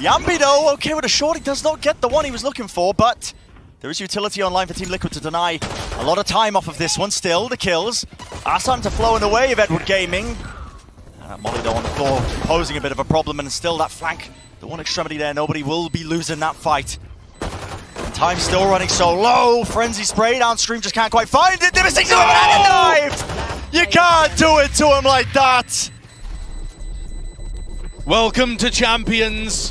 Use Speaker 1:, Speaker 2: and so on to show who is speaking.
Speaker 1: Jamppi though, okay with a short, he does not get the one he was looking for, but there is utility online for Team Liquid to deny a lot of time off of this one. Still, the kills are starting to flow in the way of Edward Gaming. Uh, Molly though on the floor, posing a bit of a problem, and still that flank, the one extremity there, nobody will be losing that fight. Time still running so low. Frenzy spray downstream, just can't quite find it. Dimasick to and knife! You can't do it to him like that!
Speaker 2: Welcome to Champions.